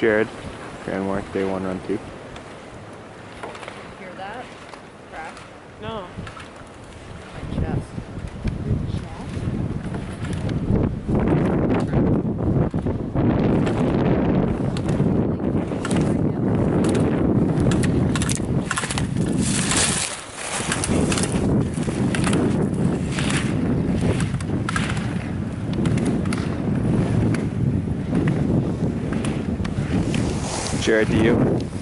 Jared, Grand Mark Day 1 Run 2. Hear that? Crack. No. My chest. Jared, do you?